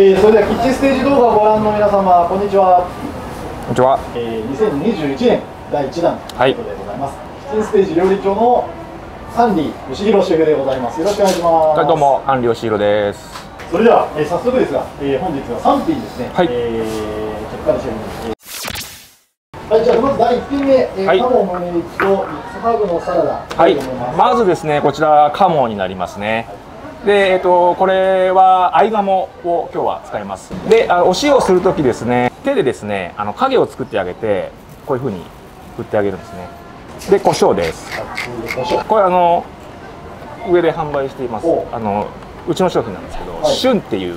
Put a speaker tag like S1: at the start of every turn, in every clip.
S1: えー、それではキッチンステージ動画をご覧の皆様こんにちは、
S2: こんにちは。
S1: えー、2021年第1弾と
S2: はい。いう
S1: ことでございます、キッチンステージ料理長のサンディ吉弘シェフでございます。よろしくお願いします。
S2: はい、どうも、アンリョシヒロです。
S1: それでは、えー、早速ですが、えー、本日は3品ですね。
S2: はい。
S1: えー、チェッカーシェフに、えーはい、じゃあまず第1品目、えー
S2: はい。
S1: カモン胸肉とミックスハーブのサラダ。
S2: はい。
S1: ま
S2: ずですね、こちらカモになりますね。で、えっと、これは合鴨を今日は使います。で、あお塩をするときですね、手でですね、あの影を作ってあげて、こういう風に振ってあげるんですね。で、胡椒です。
S1: 胡椒
S2: これあの上で販売しています
S1: お。
S2: あのうちの商品なんですけど、
S1: はい
S2: 旬っていう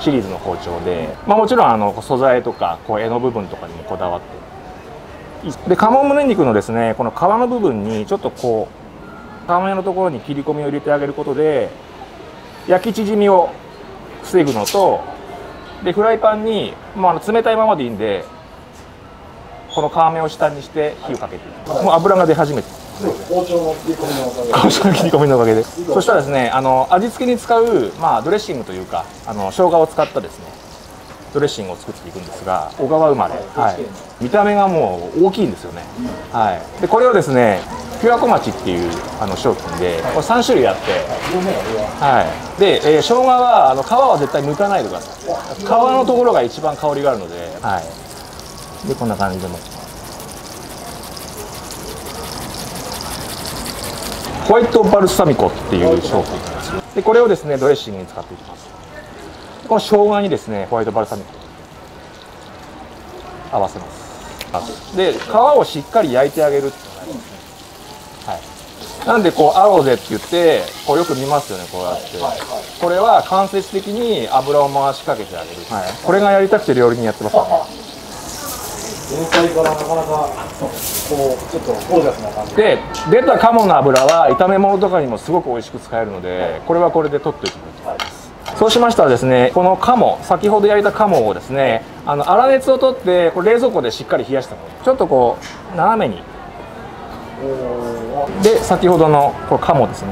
S2: シリーズの包丁で、まあもちろんあの素材とかこう柄の部分とかにもこだわってで鴨胸肉のですねこの皮の部分にちょっとこう皮目のところに切り込みを入れてあげることで焼き縮みを防ぐのとでフライパンに、まあ、あの冷たいままでいいんでこの皮目を下にして火をかけて。いくもう油が出始めて。
S1: 包丁の切り込みのおかげで
S2: 川島切り込みのおかげで。そしたらですねあの味付けに使う、まあ、ドレッシングというかあの生姜を使ったですねドレッシングを作っていくんですが小川生まれ、はい、見た目がもう大きいんですよね、はい、でこれをですねピュア小町っていうあの商品でこれ3種類あって、
S1: は
S2: はい、で、えー生姜はあの皮は絶対剥かないでください皮のところが一番香りがあるので、はい、でこんな感じでも。ホワイトバルサミコっていう商品なんですよ。でこれをですねドレッシングに使っていきます。この生姜にですねホワイトバルサミコ。合わせます。で皮をしっかり焼いてあげるっていうのが大事ですねはい、なんでこうアロゼって言ってこうよく見ますよねこうやって。これは間接的に油を回しかけてあげる、はい、これがやりたくて料理人やってますね。
S1: 前菜からなかなかこうちょっとゴージャスな感じ。
S2: で出た鴨の油は炒め物とかにもすごく美味しく使えるのでこれはこれで取っておいてくれると思い。ますそうしましたらですねこの鴨先ほど焼いた鴨をですねあの粗熱を取ってこれ冷蔵庫でしっかり冷やしたもの。ちょっとこう斜めにで先ほどのこれ鴨ですね。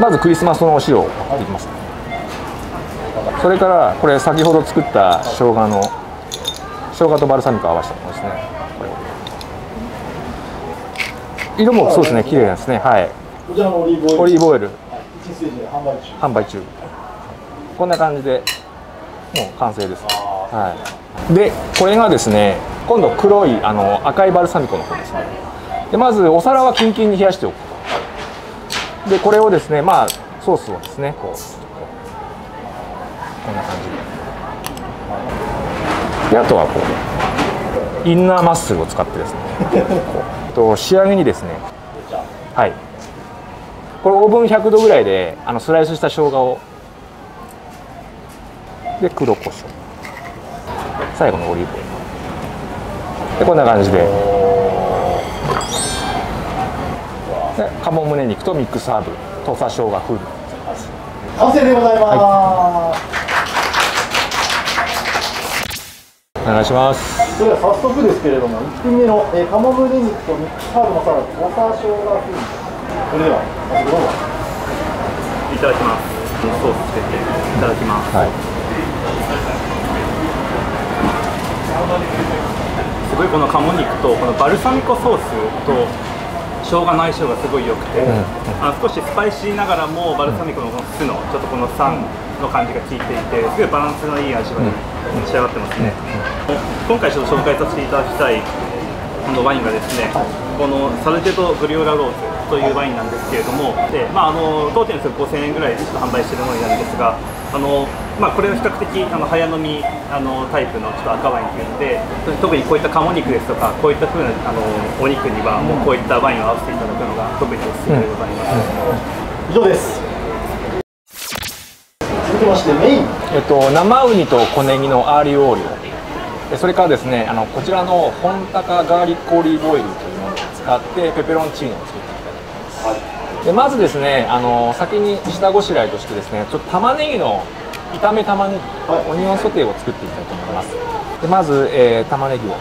S2: まずクリスマスのお塩を振っていきます。それからこれ先ほど作った生姜の生姜とバルサミコを合わせたものですね。色もそうですね綺麗ですね。はい。
S1: オリーブオイル。販売中。
S2: 販売中。こんな感じでもう完成です、はい、でこれがですね今度黒いあの赤いバルサミコの方ですね。でまずお皿はキンキンに冷やしておく。でこれをですねまあソースをですねこうこんな感じで。であとはこうインナーマッスルを使ってですねと仕上げにですねはい。これオーブン100度ぐらいであのスライスした生姜を。で黒胡椒。最後のオリーブオイル。でこんな感じで。鴨胸肉とミックスハーブ土佐生姜風味
S1: 完成でござい。ます、
S2: お願い。します
S1: それでは早速ですけれども1品目の、えー、鴨胸肉とミックスハーブのサラダ土佐生姜風味それでは早速どうぞ
S3: い。ただきます。ソースつけてい。ただきます。
S2: はい。
S3: すごい。この鴨肉とこのバルサミコソースと生姜の相性がすごい良くて、
S2: ん。
S3: あの少しスパイシーながらもバルサミコのこの酢のちょっとこの酸の感じが効いていてすごいバランスのいい味わいに仕上がってますね、今回ちょっと紹介させていただきたいこのワインがですねこのサルテドグリオラローズというワインなんですけれどもで、まあ、あの当店ですと5000円ぐらいでちょっと販売しているものになるんですがあの、まあ、これは比較的あの早飲みあのタイプのちょっと赤ワインというので特にこういった鴨肉ですとかこういった風なあのお肉にはもうこういったワインを合わせていただくのが特におすすめでございます。
S1: 以上です。続きましてメイン。
S2: えっと、生ウニと小ネギのアーリオオーリオでそれからですねあのこちらの本高ガーリックオリーブオイルというものを使ってペペロンチーノを作っていきたいと思います、でまずですねあの先に下ごしらえとしてですねちょっと玉ねぎの炒め玉ねぎ、
S1: はい。
S2: オニオンソテーを作っていきたいと思います。でまず、えー玉ねぎを。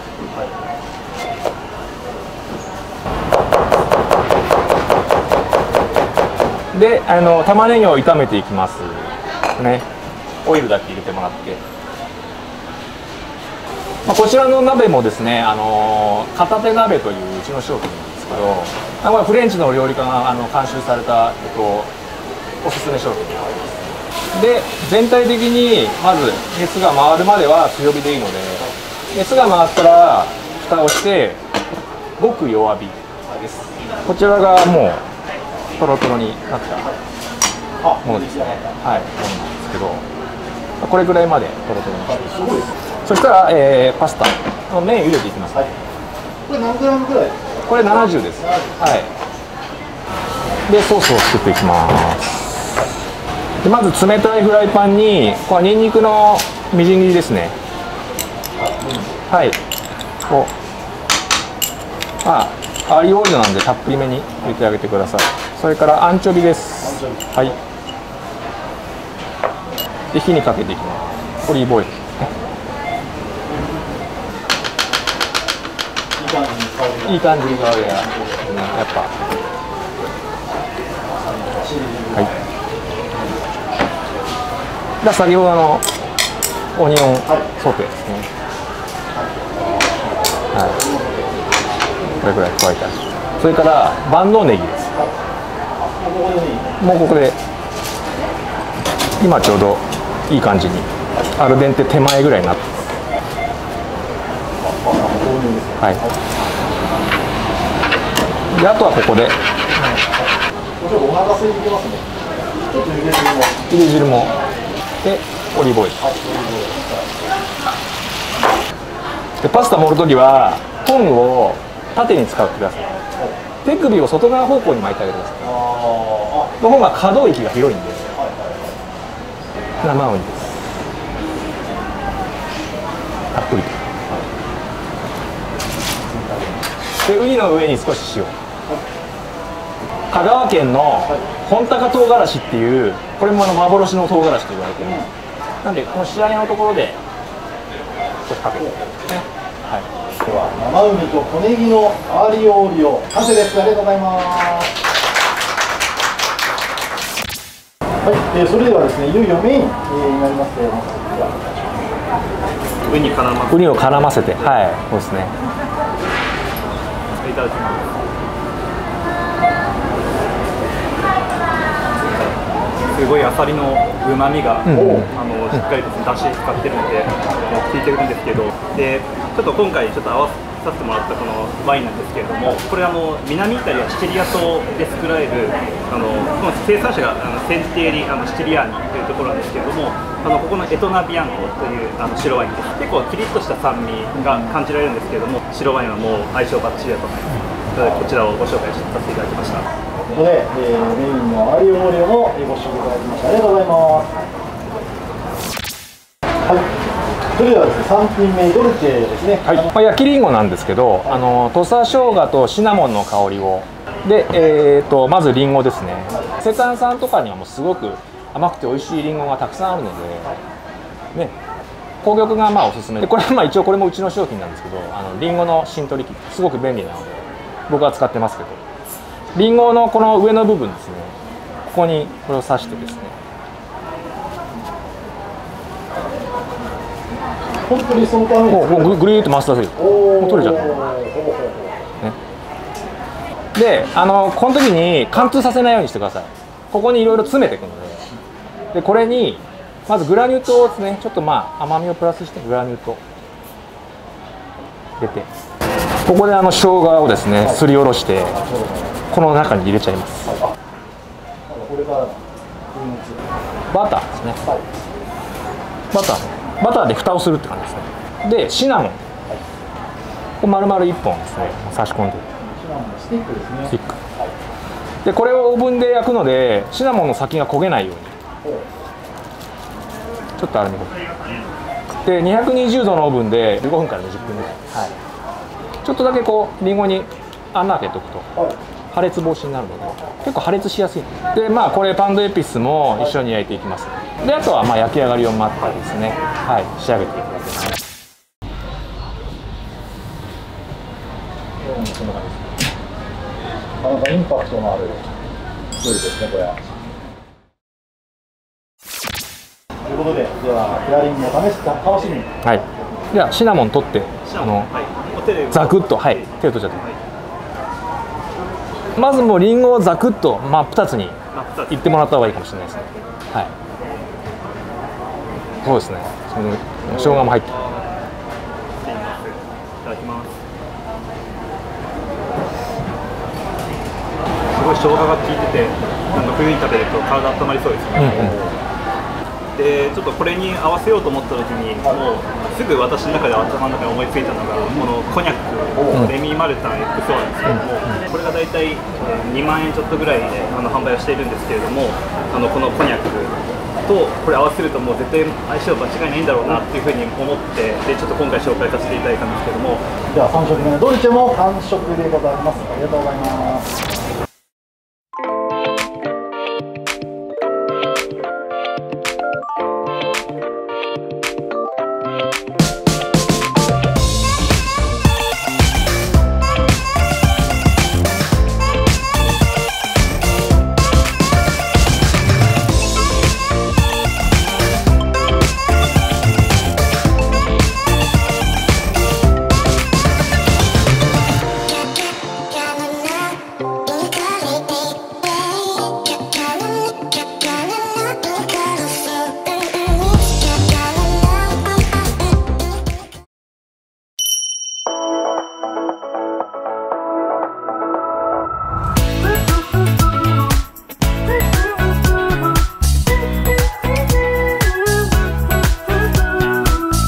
S2: であの玉ねぎを炒めていきます。ね。オイルだけ入れてもらって、まあ、こちらの鍋もですね、あのー片手鍋といううちの商品なんですけどあこれフレンチの料理家があの監修された、えっと、おすすめ商品になりますで全体的にまず熱が回るまでは強火でいいので熱が回ったら蓋をしてごく弱火です。こちらがもうトロトロになったものですね。はいものなんですけどこれぐらいまでトロトロにしてそしたら、えーパスタの麺茹でていきます、
S1: はい。これ何グラムぐらい？
S2: これ70です。はい。でソースを作っていきますでまず冷たいフライパンにこれニンニクのみじん切りですね。はい。こう。まあアリオイルなんでたっぷりめに入れてあげてください。それからアンチョビです。はい。で火にかけていきます。オリーブオイル。
S1: いい感じ。に香りが
S2: い感じ。に、やっぱはいじゃあ先ほどのオニオンソテーですね。はい。これぐらい加えてそれから万能ネギです。もうここで今ちょうどいい感じにアルデンテ手前ぐらいになって。
S1: 豆乳ですね
S2: はい。であとはここで。
S1: これお腹空い。てきますねちょっと茹で汁も
S2: 茹で汁もでオリーブオイル。でパスタ盛るときはトングを縦に使ってください。手首を外側方向に巻いてあげてください。の方が可動域が広いんで生ウニです。たっぷりでウニの上に少し塩。香川県の本高唐辛子っていうこれもあの幻の唐辛子と言われてるなんでこの仕上げのところで少しかけて。ね。はい。
S1: では生海と小ネギのアーリオオリオ完成ですありがとうございます。はい、えー、それではですねいよいよメイン、えーになりますけれども。では
S3: 上に絡ま
S2: ウニを絡ませて。はい。そうですね。
S3: いただきますすごいあさりのうまみが、
S2: うん。
S3: あのしっかりとだし使ってるので効いてるんですけど。でちょっと今回ちょっと合わさせてもらったこのワインなんですけれどもこれあの南イタリアシチリア島で作られるあのこの生産者があのセンテーリあのシチリアーニというところなんですけれどもあのここのエトナビアンコというあの白ワインです。結構キリッとした酸味が感じられるんですけれども白ワインはもう相性バッチリだと思いますこちらをご紹介させていただきました。
S1: ということで、えーメインのアーリオオリオもえーご試食いただきましてありがとうございます。はい。それではですね3品目ドルチェですね。
S2: はい、まあ、焼きりんごなんですけど、あの土佐生姜とシナモンの香りを。で、えー、とまずりんごですね。伊勢丹さんとかにはもうすごく甘くて美味しいりんごがたくさんあるのでね。紅玉がまあおすすめ。でこれまあ一応これもうちの商品なんですけどあのりんごの芯取り器すごく便利なので僕は使ってますけど。りんごのこの上の部分ですね。ここにこれを刺してですね。
S1: 本当にそのために？
S2: ぐぐりーっと回すだけで。すもう取れちゃった
S1: ほうほうほう。
S2: であのこの時に貫通させないようにしてください。ここにいろいろ詰めていくので。でこれにまずグラニュー糖をですねちょっとまあ甘みをプラスしてグラニュー糖。入れてここであの生姜をですねすりおろしてこの中に入れちゃいます。バターですね。
S1: はい。
S2: バターバターで蓋をするって感じですね。でシナモン。これ丸々1本ですね。差し込んで。
S1: スティックですね。
S2: スティック。でこれをオーブンで焼くのでシナモンの先が焦げないように。ちょっと粗めに。で220度のオーブンで15分から20分ぐらい、はい、ちょっとだけこうりんごに穴開けておくと
S1: はい。
S2: 破裂防止になるので結構破裂しやすい。でまあこれパンドエピスも一緒に焼いていきます。であとはまあ焼き上がりを待ってですね。はい。仕上げていくだけです。
S1: な感じですなかインパクトのある料理ですねこれは。15ことでではペアリングを試して楽しみに。
S2: はい。じゃあシナモン取ってあの
S3: はい
S2: ザクッとはい。手を取っちゃって。まずもうリンゴをザクッと真っ二つにいってもらった方がいいかもしれないですね。はい。そうですね。その生姜も入って。
S3: いただきます。すごい生姜が効いててなんか冬に食べると体温まりそうですね、でちょっとこれに合わせようと思った時にもうすぐ私の中で頭の中に思いついたのがこのコニャック、レミーマルタン XO なんですけども、これが大体えー2万円ちょっとぐらいであの販売をしているんですけれどもあのこのコニャックとこれ合わせるともう絶対相性間違いないんだろうなっていうふうに思ってでちょっと今回紹介させていただいたんですけども。
S1: では3食目のドルチェも完食でございます。ありがとうございます